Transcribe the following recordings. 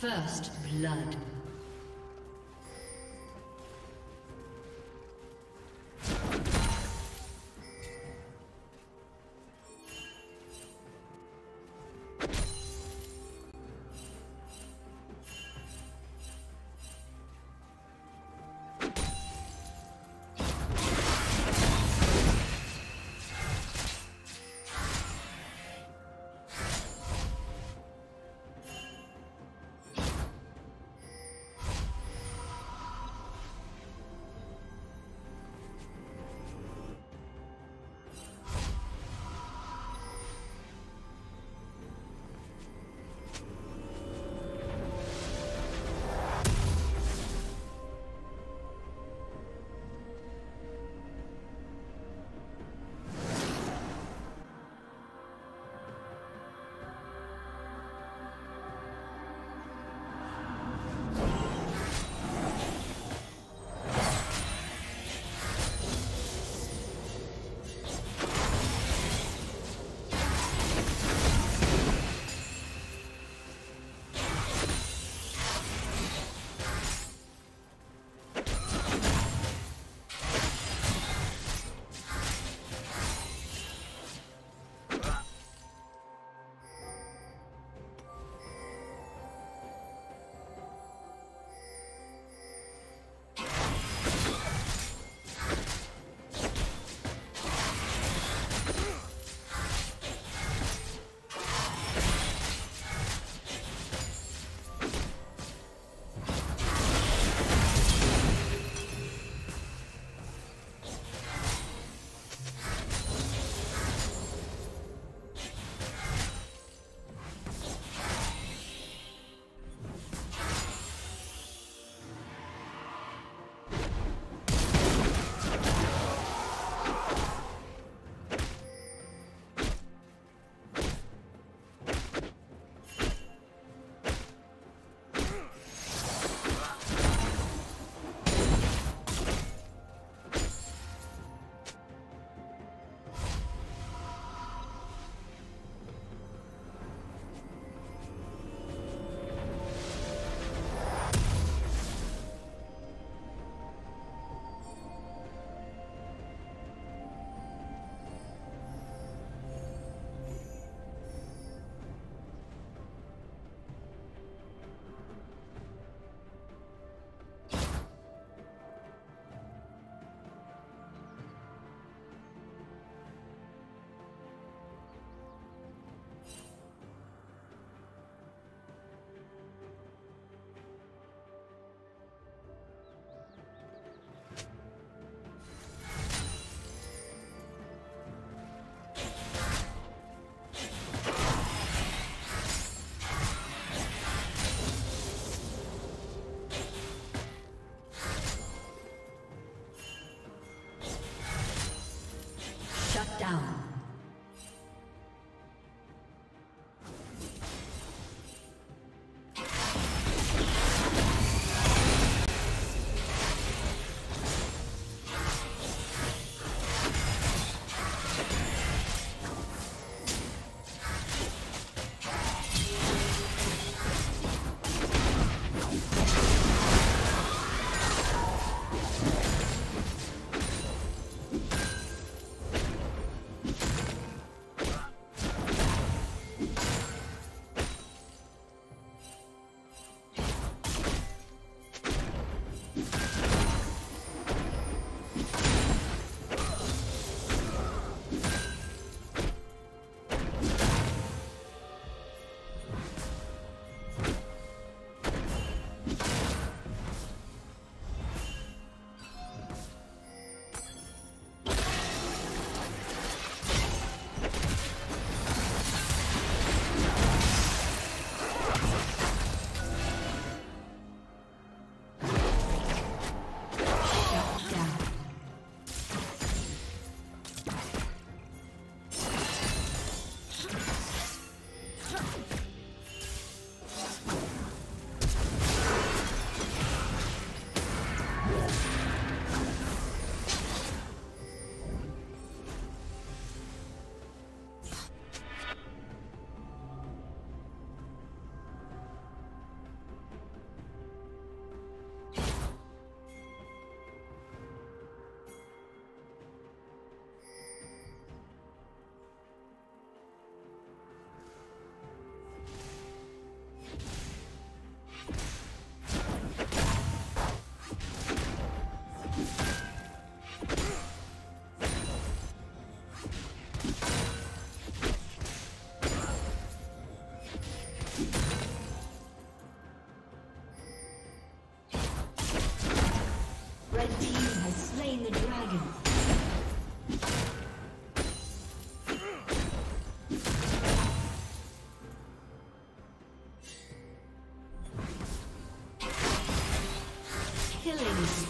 First blood.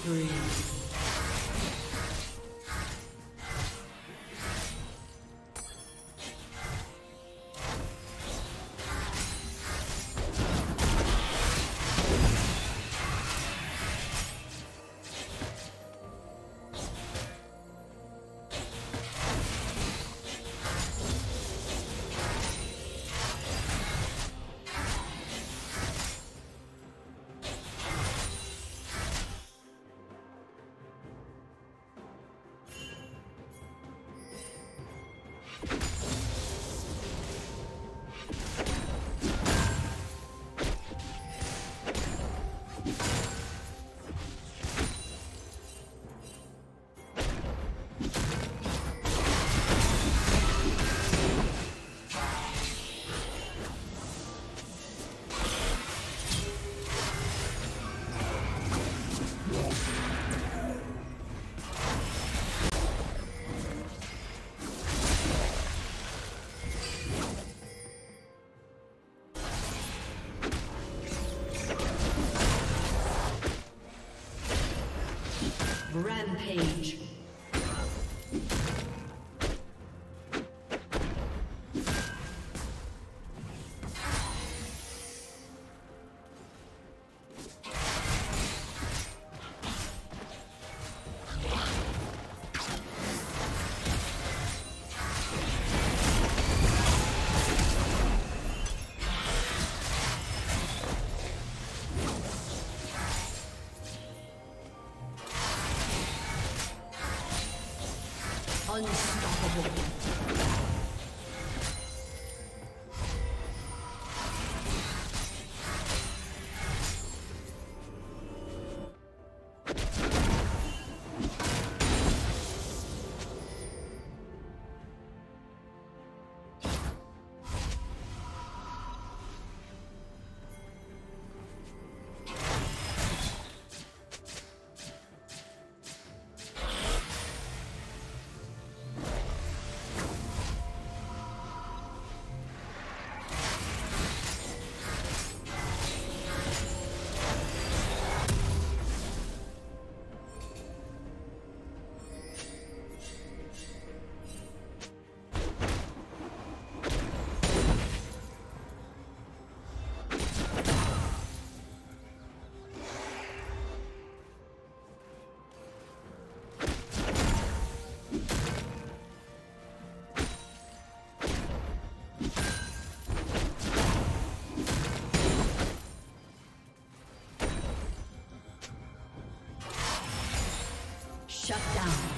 Spree. Rampage. Unstoppable. Shut down.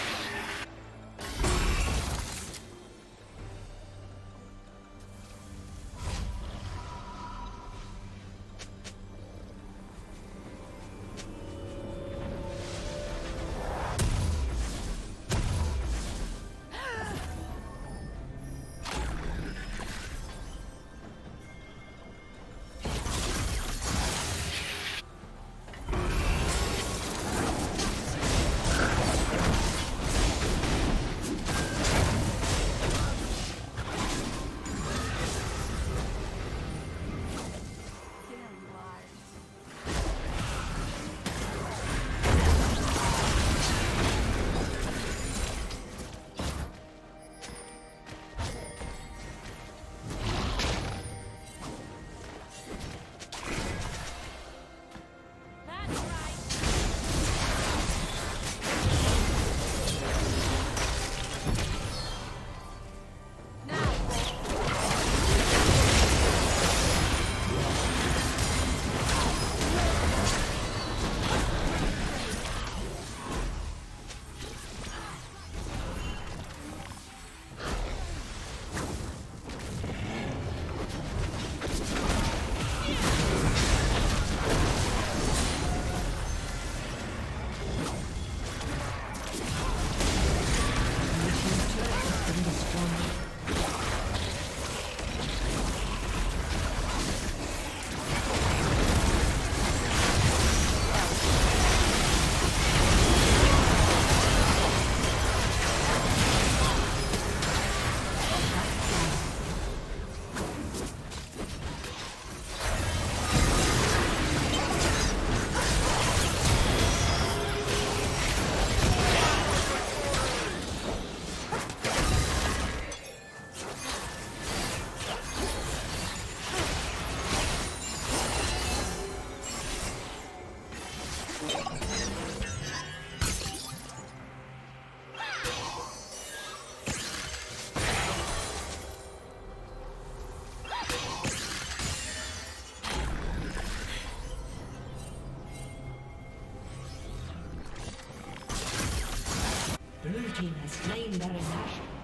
slain Baron Nashor.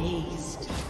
Aced.